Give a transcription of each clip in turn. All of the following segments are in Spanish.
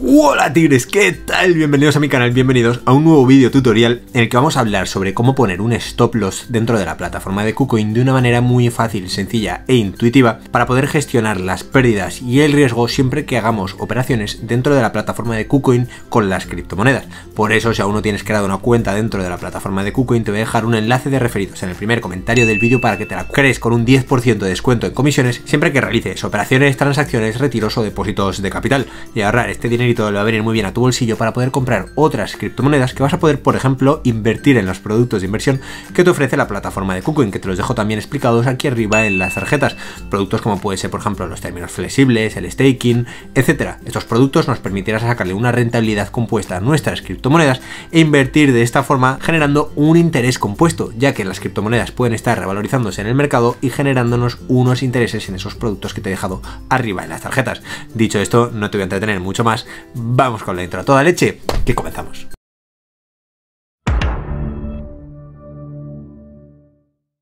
Hola tigres, ¿qué tal? Bienvenidos a mi canal, bienvenidos a un nuevo vídeo tutorial en el que vamos a hablar sobre cómo poner un stop loss dentro de la plataforma de KuCoin de una manera muy fácil, sencilla e intuitiva para poder gestionar las pérdidas y el riesgo siempre que hagamos operaciones dentro de la plataforma de KuCoin con las criptomonedas. Por eso, si aún no tienes creado una cuenta dentro de la plataforma de KuCoin, te voy a dejar un enlace de referidos en el primer comentario del vídeo para que te la crees con un 10% de descuento en comisiones siempre que realices operaciones, transacciones, retiros o depósitos de capital y ahorrar este dinero le va a venir muy bien a tu bolsillo para poder comprar otras criptomonedas que vas a poder, por ejemplo, invertir en los productos de inversión que te ofrece la plataforma de KuCoin, que te los dejo también explicados aquí arriba en las tarjetas. Productos como puede ser, por ejemplo, los términos flexibles, el staking, etcétera. Estos productos nos permitirán sacarle una rentabilidad compuesta a nuestras criptomonedas e invertir de esta forma generando un interés compuesto, ya que las criptomonedas pueden estar revalorizándose en el mercado y generándonos unos intereses en esos productos que te he dejado arriba en las tarjetas. Dicho esto, no te voy a entretener mucho más, vamos con la intro a toda leche, que comenzamos.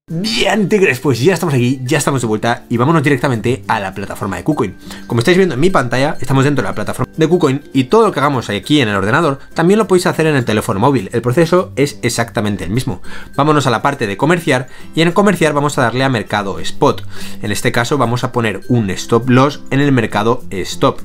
Bien, tigres, pues ya estamos aquí, ya estamos de vuelta y vámonos directamente a la plataforma de KuCoin. Como estáis viendo en mi pantalla, estamos dentro de la plataforma de KuCoin y todo lo que hagamos aquí en el ordenador también lo podéis hacer en el teléfono móvil. El proceso es exactamente el mismo. Vámonos a la parte de comerciar y en comerciar vamos a darle a mercado spot. En este caso vamos a poner un stop loss en el mercado stop.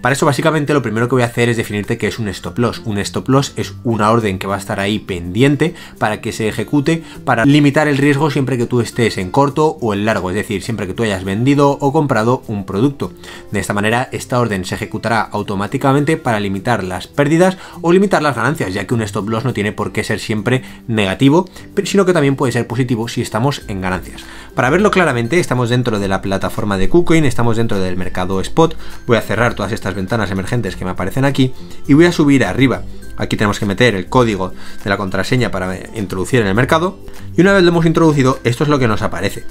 Para eso básicamente lo primero que voy a hacer es definirte qué es un stop loss. Un stop loss es una orden que va a estar ahí pendiente para que se ejecute para limitar el riesgo siempre que tú estés en corto o en largo, es decir, siempre que tú hayas vendido o comprado un producto. De esta manera esta orden se ejecutará automáticamente para limitar las pérdidas o limitar las ganancias, ya que un stop loss no tiene por qué ser siempre negativo, sino que también puede ser positivo si estamos en ganancias. Para verlo claramente, estamos dentro de la plataforma de KuCoin, estamos dentro del mercado spot, voy a cerrar todas estas ventanas emergentes que me aparecen aquí y voy a subir arriba. Aquí tenemos que meter el código de la contraseña para introducir en el mercado y una vez lo hemos introducido esto es lo que nos aparece.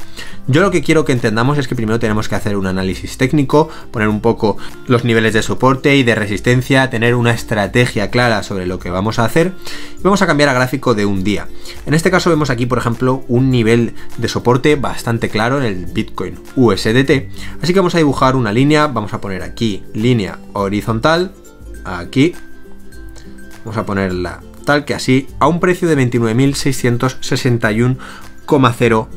Yo lo que quiero que entendamos es que primero tenemos que hacer un análisis técnico, poner un poco los niveles de soporte y de resistencia, tener una estrategia clara sobre lo que vamos a hacer y vamos a cambiar a gráfico de un día. En este caso vemos aquí por ejemplo un nivel de soporte bastante claro en el Bitcoin USDT, así que vamos a dibujar una línea, vamos a poner aquí línea horizontal, aquí, vamos a ponerla tal que así, a un precio de 29.661,0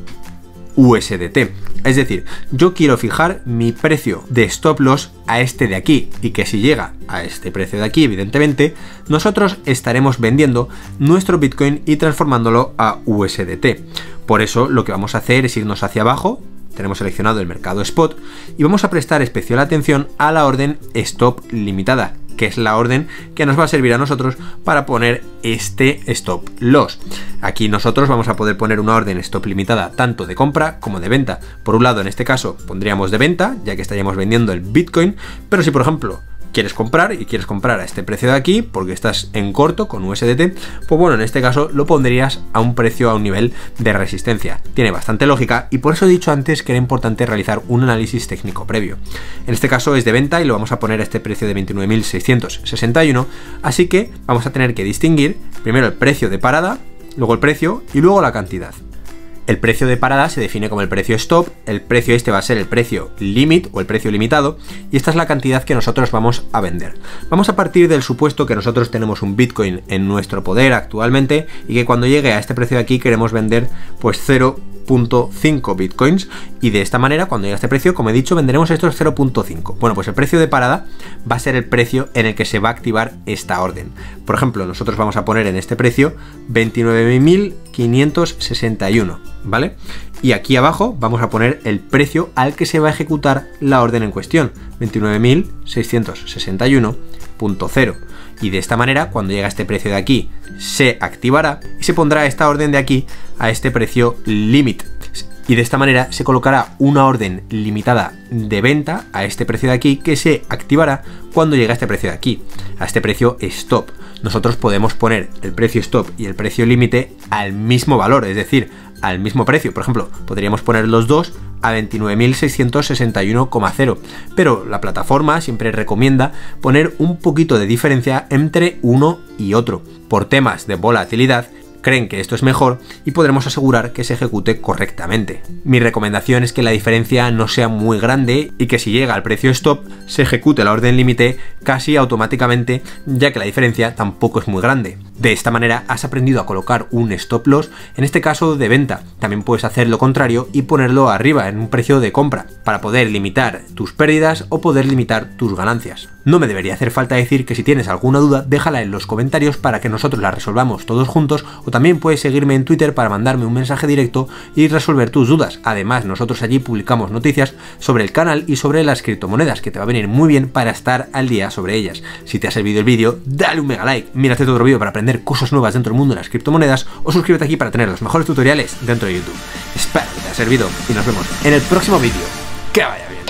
USDT. Es decir, yo quiero fijar mi precio de stop loss a este de aquí y que si llega a este precio de aquí, evidentemente, nosotros estaremos vendiendo nuestro Bitcoin y transformándolo a USDT. Por eso lo que vamos a hacer es irnos hacia abajo, tenemos seleccionado el mercado spot y vamos a prestar especial atención a la orden stop limitada, que es la orden que nos va a servir a nosotros para poner este stop loss. Aquí nosotros vamos a poder poner una orden stop limitada tanto de compra como de venta. Por un lado, en este caso, pondríamos de venta, ya que estaríamos vendiendo el Bitcoin, pero si por ejemplo quieres comprar y quieres comprar a este precio de aquí porque estás en corto con USDT, pues bueno, en este caso lo pondrías a un precio, a un nivel de resistencia. Tiene bastante lógica y por eso he dicho antes que era importante realizar un análisis técnico previo. En este caso es de venta y lo vamos a poner a este precio de 29.661, así que vamos a tener que distinguir primero el precio de parada, luego el precio y luego la cantidad. El precio de parada se define como el precio stop, el precio este va a ser el precio limit o el precio limitado y esta es la cantidad que nosotros vamos a vender. Vamos a partir del supuesto que nosotros tenemos un Bitcoin en nuestro poder actualmente y que cuando llegue a este precio de aquí queremos vender pues 0.5 bitcoins y de esta manera cuando llegue este precio como he dicho venderemos estos 0.5 bueno pues el precio de parada va a ser el precio en el que se va a activar esta orden por ejemplo nosotros vamos a poner en este precio 29.561 ¿vale? Y aquí abajo vamos a poner el precio al que se va a ejecutar la orden en cuestión, 29.661.0. Y de esta manera, cuando llega este precio de aquí, se activará y se pondrá esta orden de aquí a este precio limit. Y de esta manera se colocará una orden limitada de venta a este precio de aquí que se activará cuando llegue a este precio de aquí, a este precio stop. Nosotros podemos poner el precio stop y el precio límite al mismo valor, es decir, al mismo precio. Por ejemplo, podríamos poner los dos a 29.661,0. Pero la plataforma siempre recomienda poner un poquito de diferencia entre uno y otro. Por temas de volatilidad, creen que esto es mejor y podremos asegurar que se ejecute correctamente. Mi recomendación es que la diferencia no sea muy grande y que si llega al precio stop se ejecute la orden límite casi automáticamente ya que la diferencia tampoco es muy grande. De esta manera has aprendido a colocar un stop loss, en este caso de venta. También puedes hacer lo contrario y ponerlo arriba en un precio de compra para poder limitar tus pérdidas o poder limitar tus ganancias. No me debería hacer falta decir que si tienes alguna duda déjala en los comentarios para que nosotros la resolvamos todos juntos o también puedes seguirme en Twitter para mandarme un mensaje directo y resolver tus dudas. Además nosotros allí publicamos noticias sobre el canal y sobre las criptomonedas que te va a venir muy bien para estar al día sobre ellas. Si te ha servido el vídeo dale un mega like, mírate otro vídeo para cosas nuevas dentro del mundo de las criptomonedas o suscríbete aquí para tener los mejores tutoriales dentro de YouTube. Espero que te haya servido y nos vemos en el próximo vídeo. Que vaya bien.